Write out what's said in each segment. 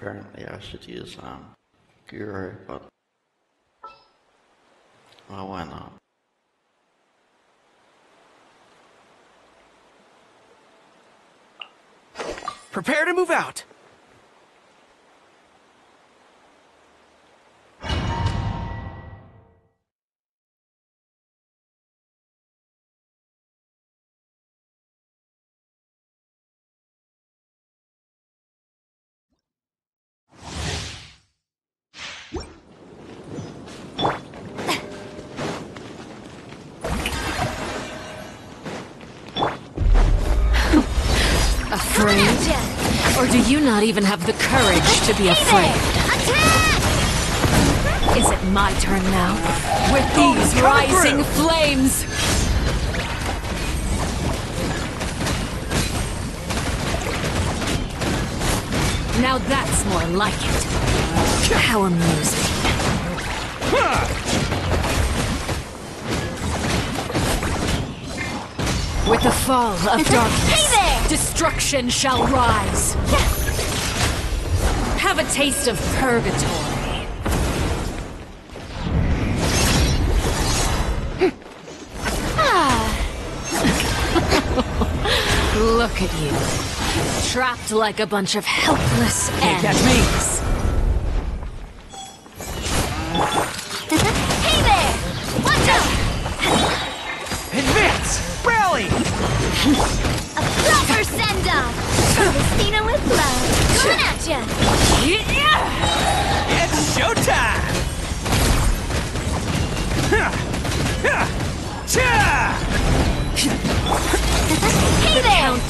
Apparently I should use um, Gorou, but well, why not? Prepare to move out. Not even have the courage to be afraid? Is it my turn now? With oh, these come rising through. flames! Now that's more like it. How amusing. With the fall of darkness, destruction shall rise. Have a taste of purgatory. Ah. Look at you. Trapped like a bunch of helpless Can't catch me.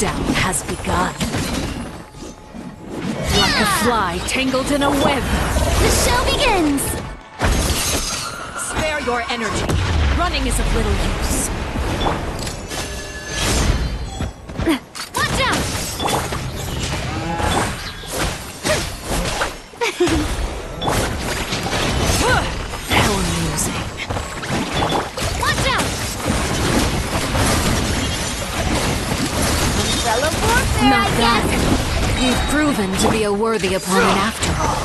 Countdown has begun. Like a fly tangled in a web. The show begins! Spare your energy. Running is of little use. Proven to be a worthy opponent after all.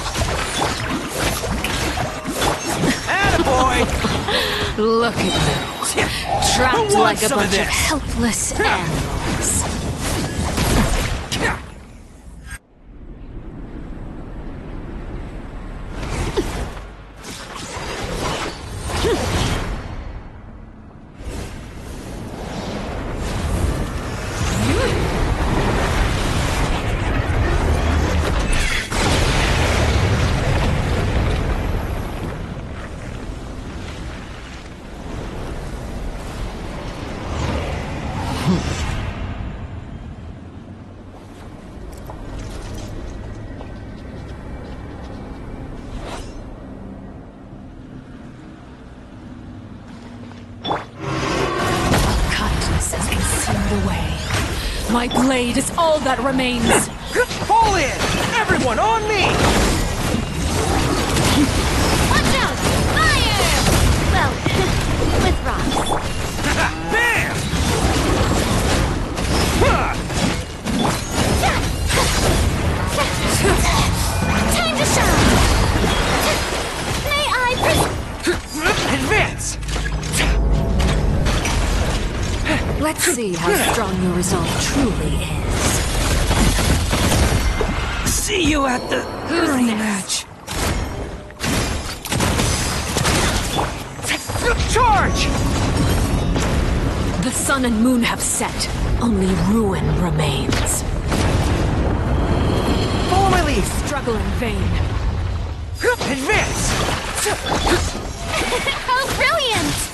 Attaboy! Look at you. Trapped like a some of bunch of helpless animals. Blade is all that remains. Fall in! Everyone on me! Let's see how strong your resolve truly is. See you at the Who's rematch! Charge! The sun and moon have set. Only ruin remains. Follow my lead! Struggle in vain. Advance! How brilliant!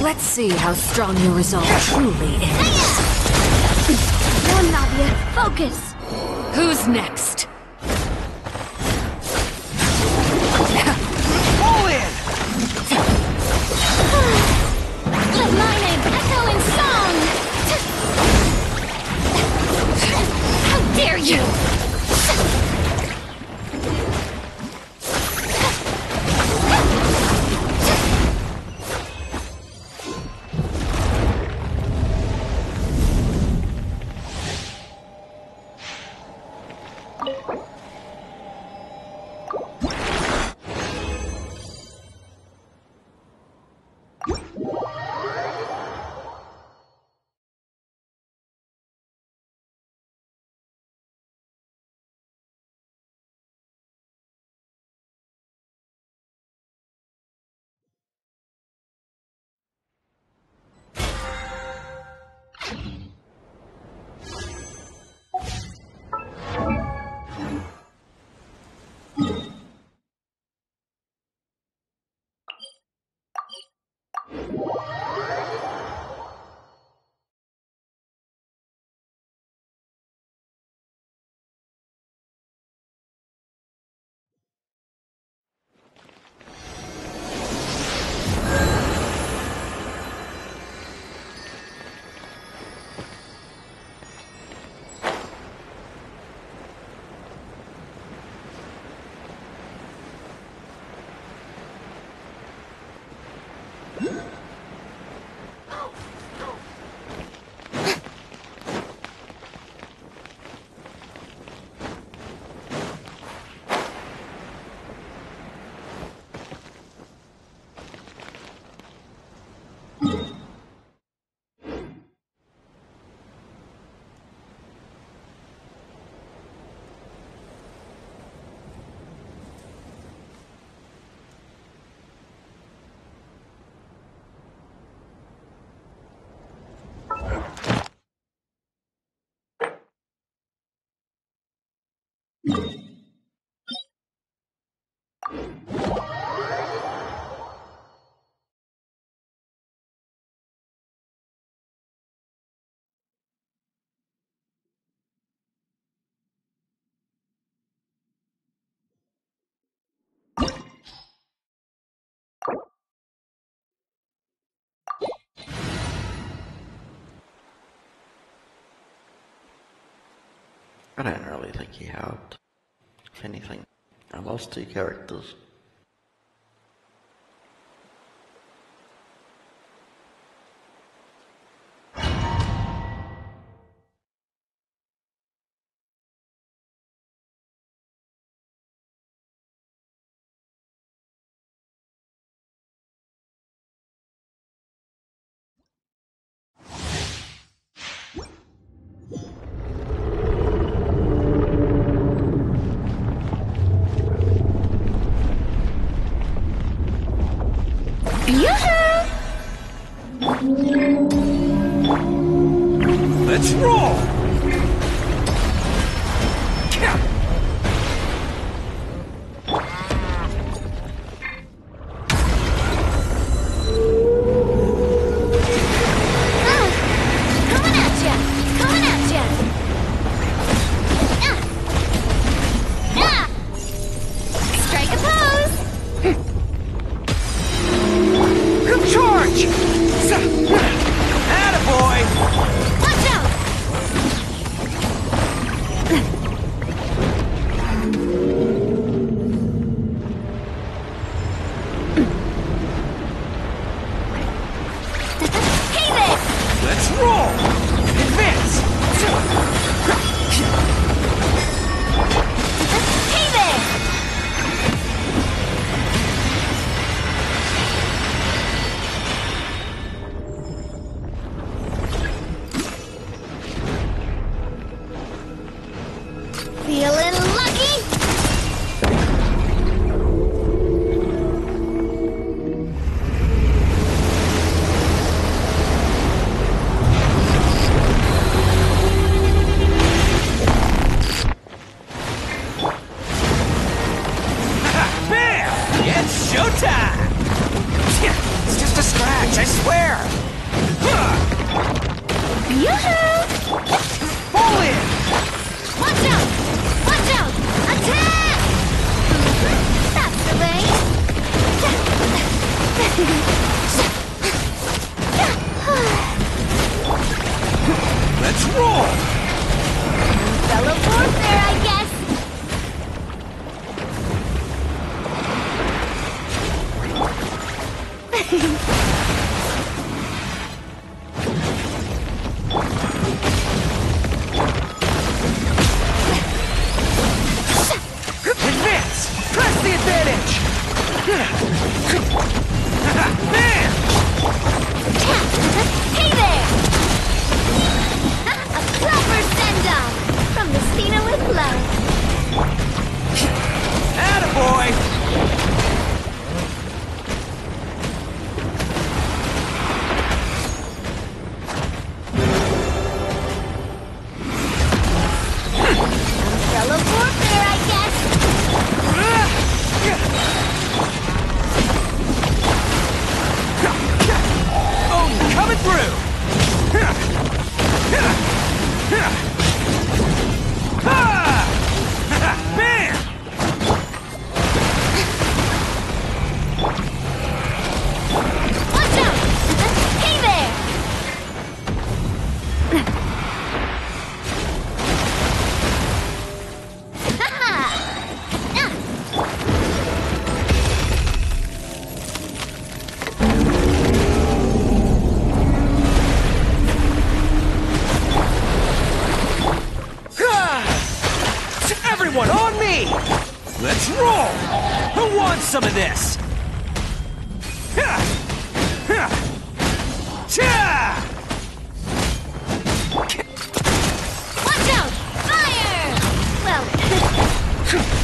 Let's see how strong your resolve truly is. Focus! Who's next? you I don't really think he helped. If anything, I lost two characters. 嘿 嘿 Roll! Who wants some of this? Watch out! Fire! Well...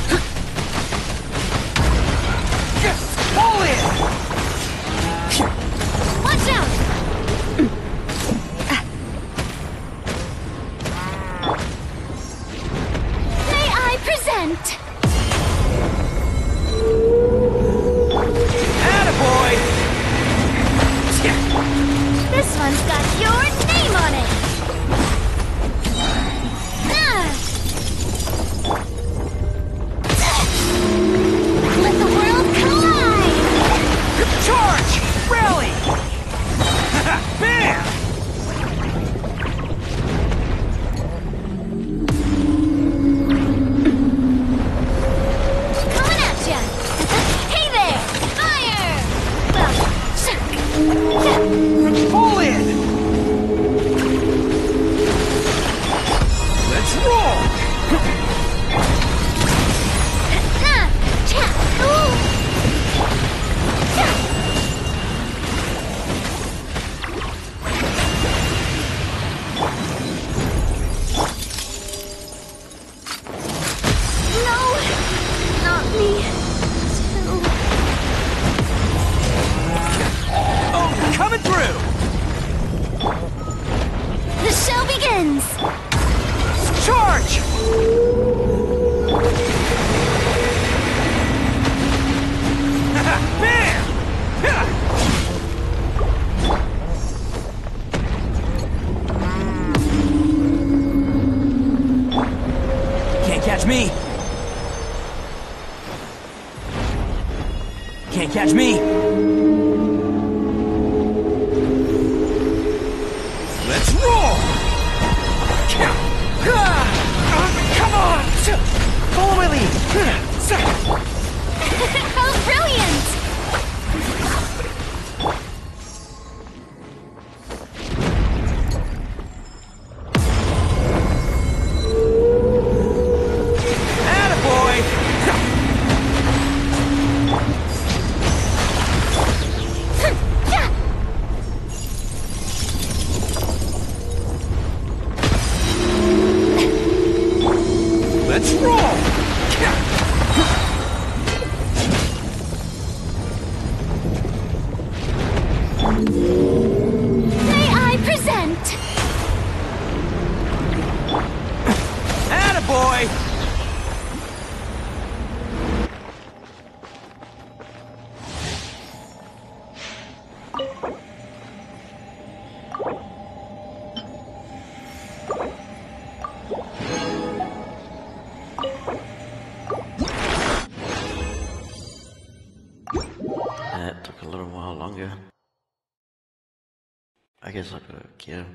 I guess I could get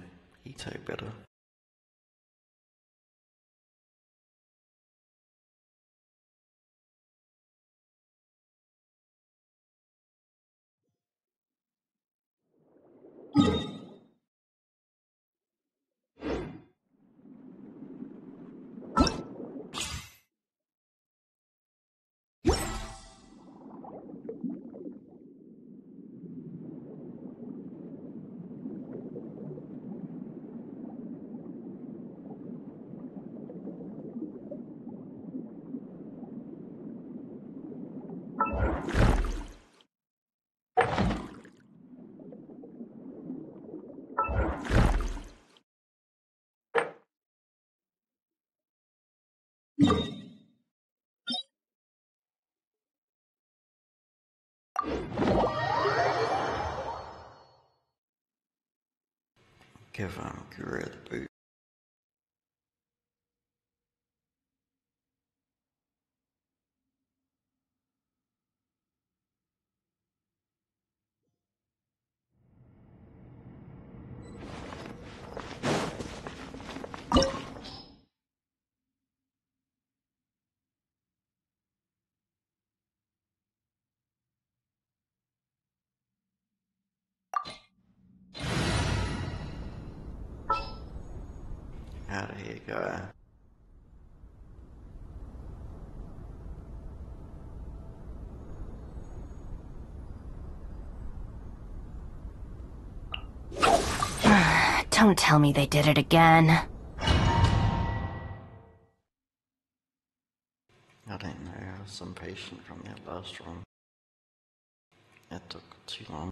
Itto better. Give um Gorou the boot. Out of here, guy. Don't tell me they did it again. I don't know, I was impatient from that last one. It took too long.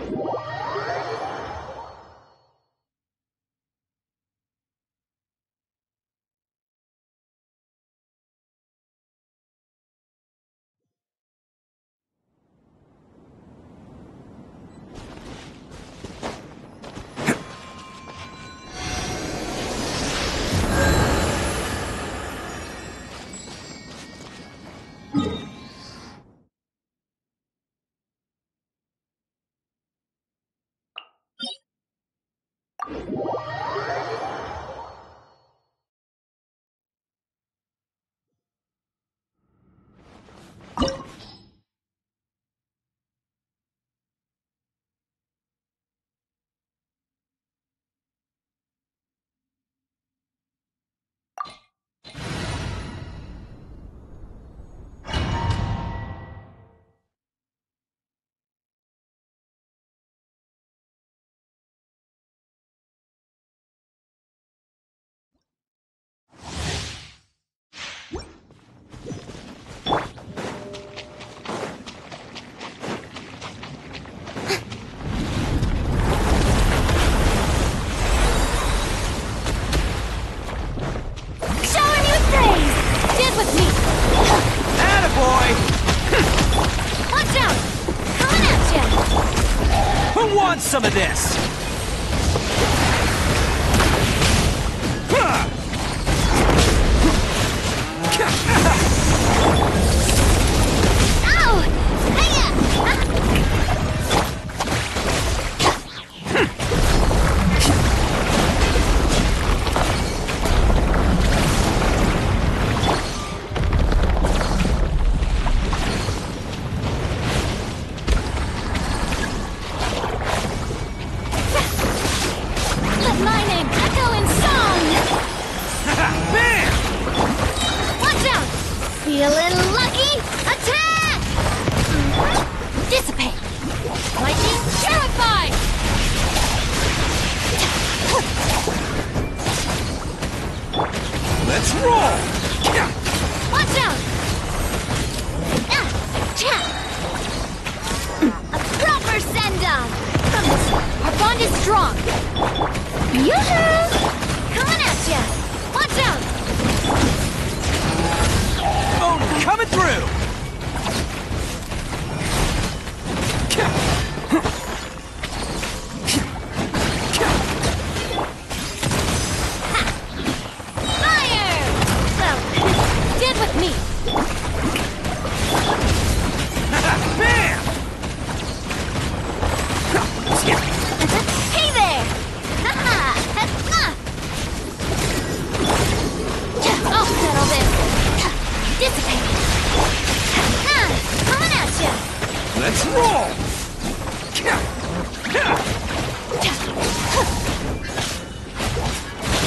Thank you. some of this.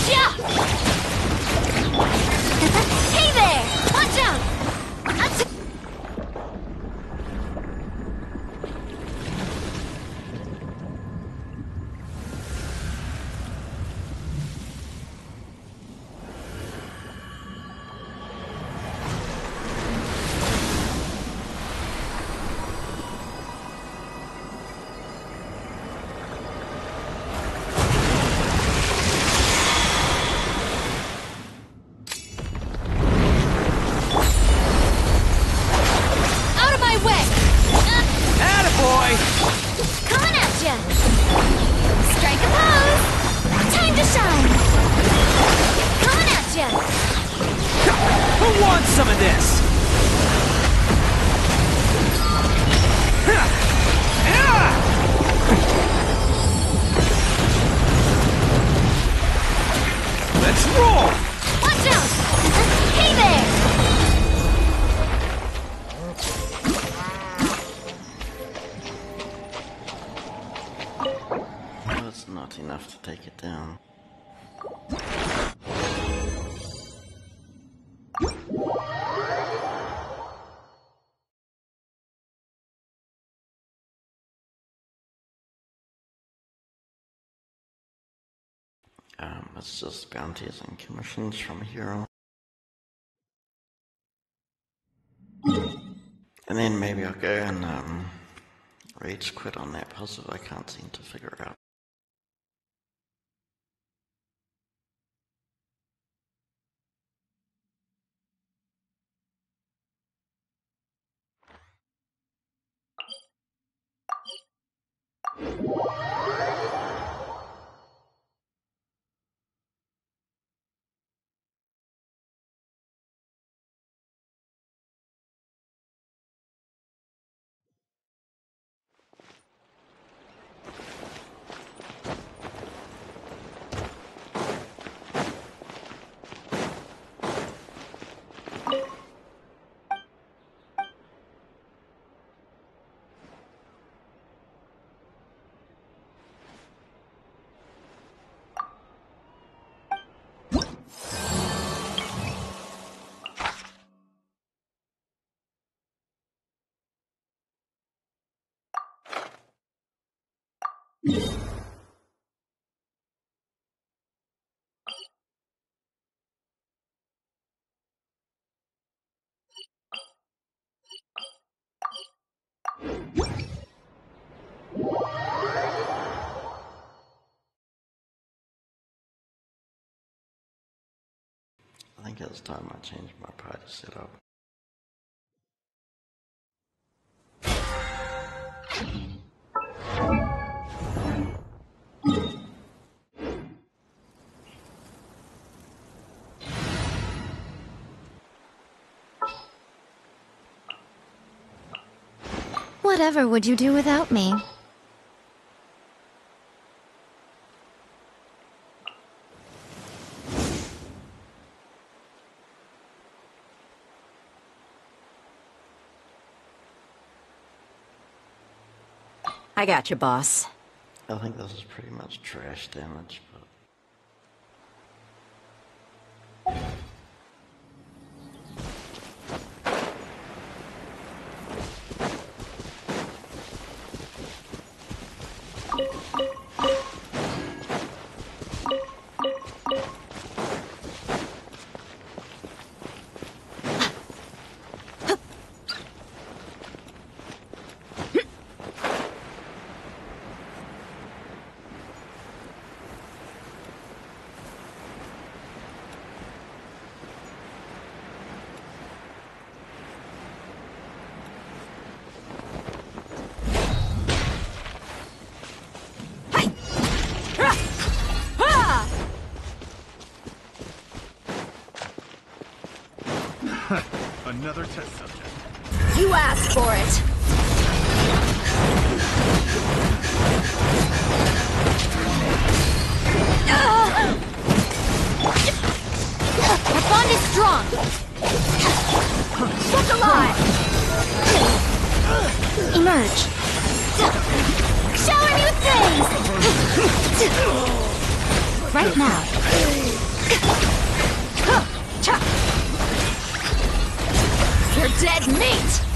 Yeah! It's just bounties and commissions from Hero. And then maybe I'll go and um, rage quit on that puzzle I can't seem to figure out. Think it's time I changed my party setup. Whatever would you do without me? I got you, boss. I think this is pretty much trash damage, but Another test subject. You asked for it. Our bond is strong! Look alive! Emerge! Shower with things! Right now. Dead meat!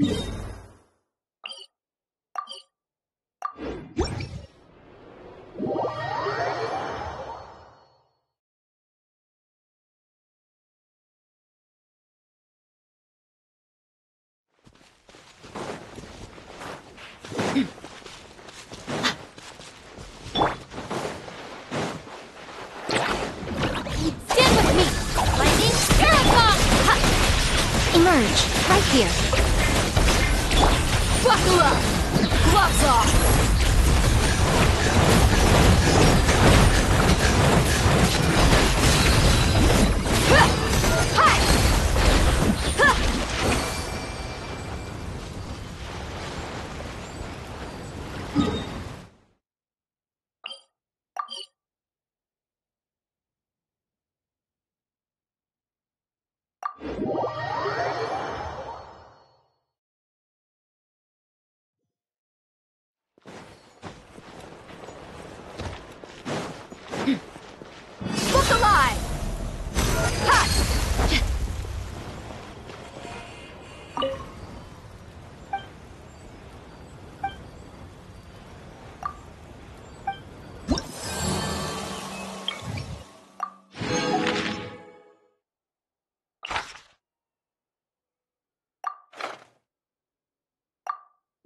Stand with me! Emerge, right here. 哥们儿袜子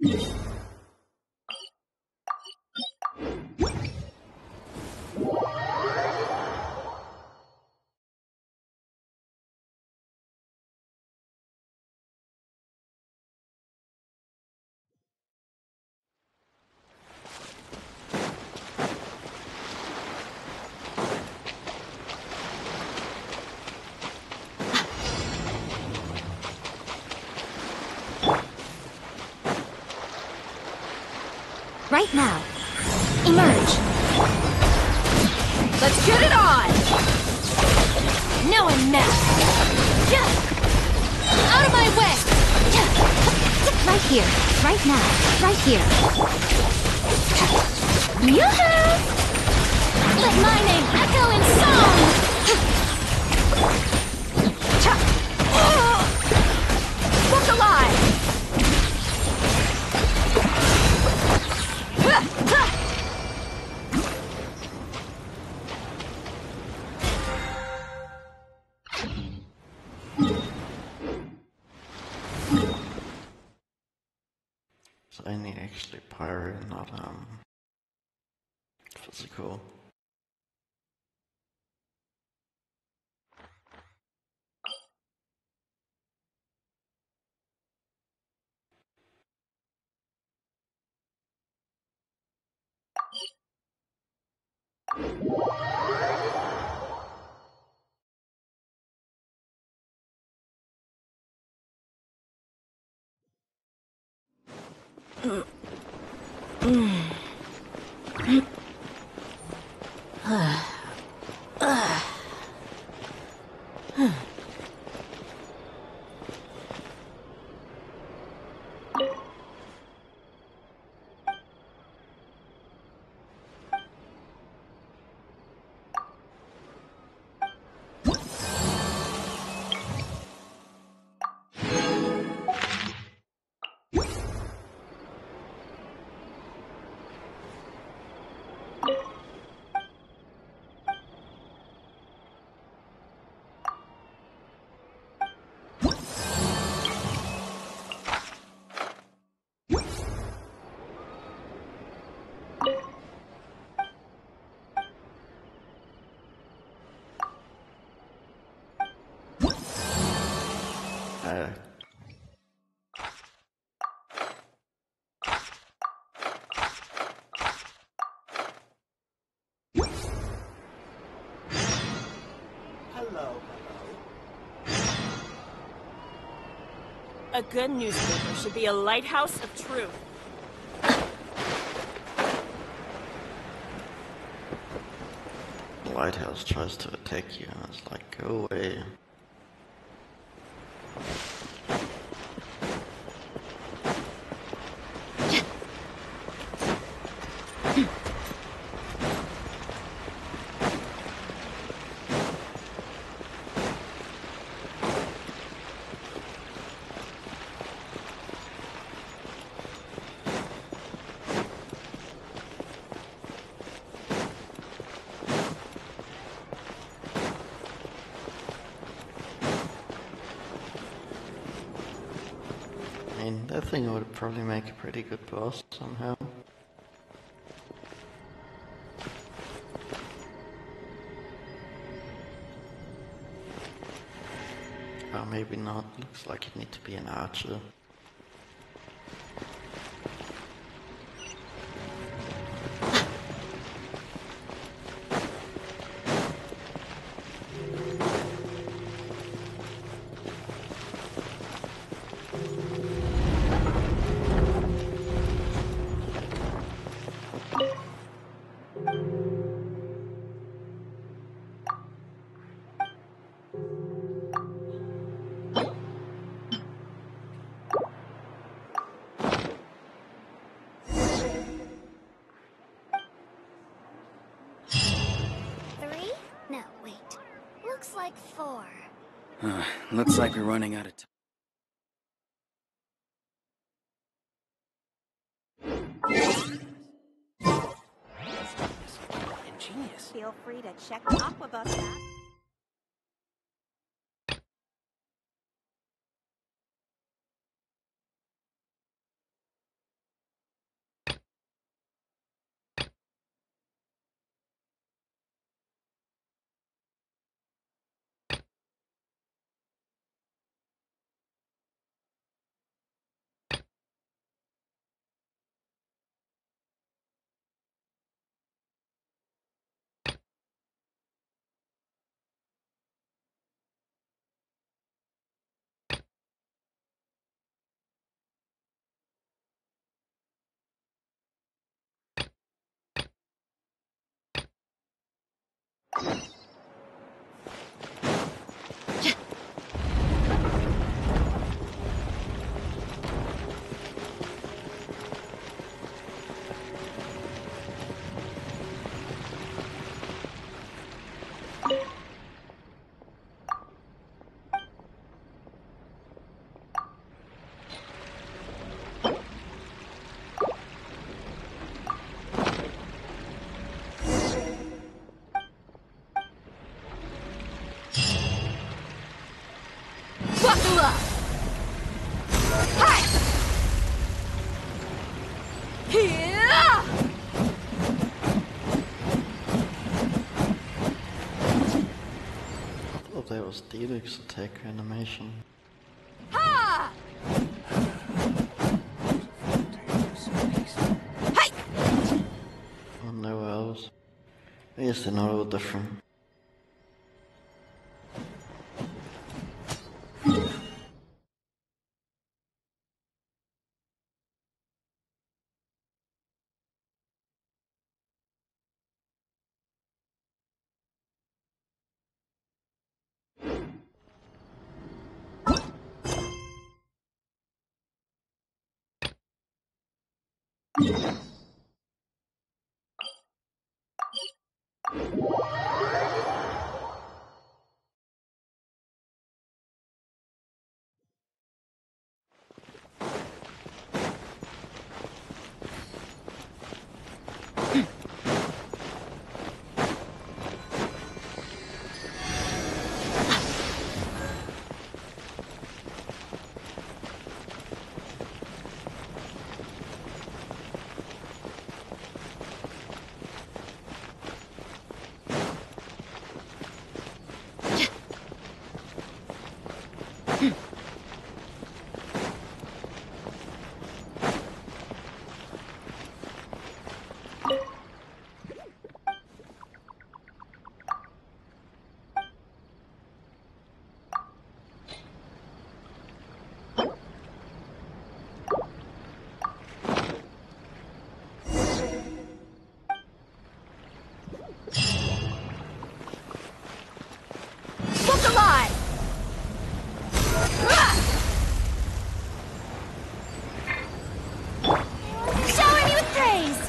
Yeah. Right now. Emerge. Let's get it on! No one met. Out of my way! Right here. Right now. Right here. Yoo-hoo! Let my name echo in song! 嗯。嗯。A good newspaper should be a lighthouse of truth. The lighthouse tries to attack you, and it's like, go away. I mean, would probably make a pretty good boss somehow. Or maybe not. Looks like you need to be an archer. Like we're running out of time. Ingenious. Feel free to check the Aquabus app. Thought that was Diluc's attack animation. Ha! Oh no else. I guess they're not all different. Look alive! Shower me with praise!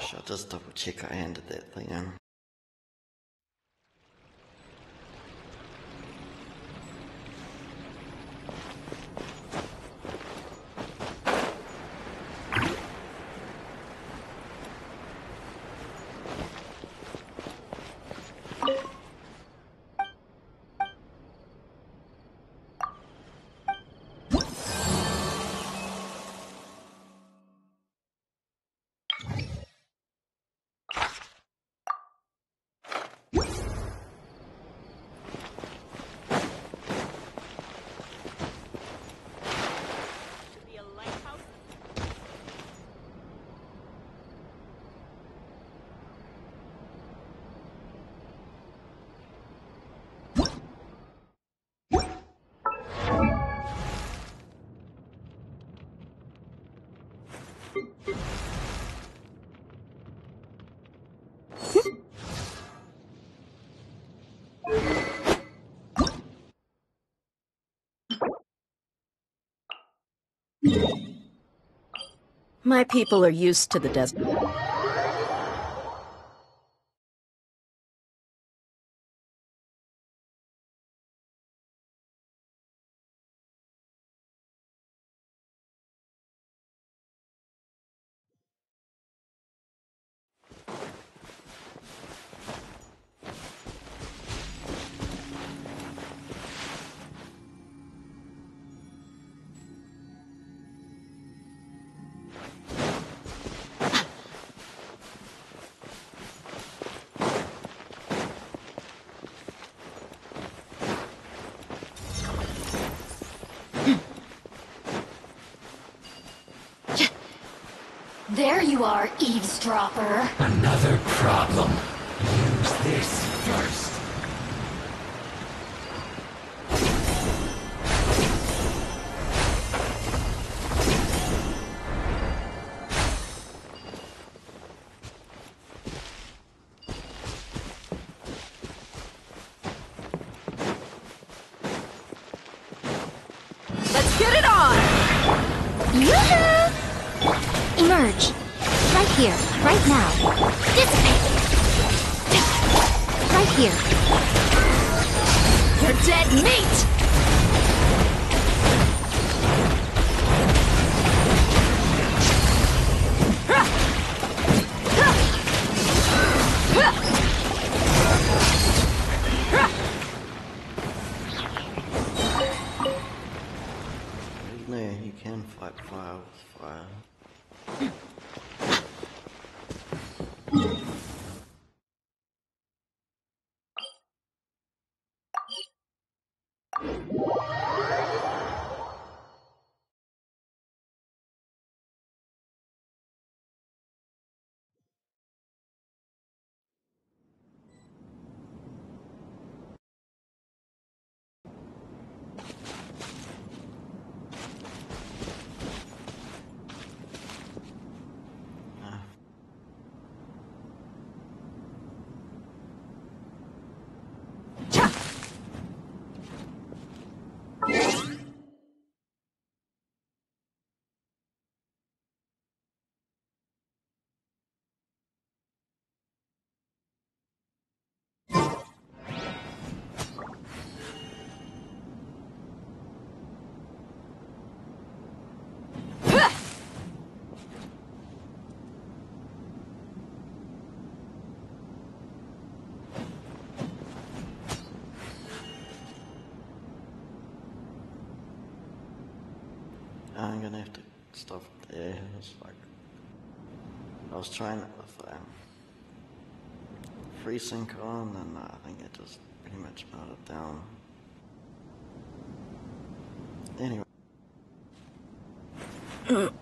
Should I just double check I ended that thing My people are used to the desert. There you are, eavesdropper. Another problem. Use this first. Ah. I'm gonna have to stop there. It's like I was trying it with um, FreeSync on, and I think it just pretty much melted down. Anyway.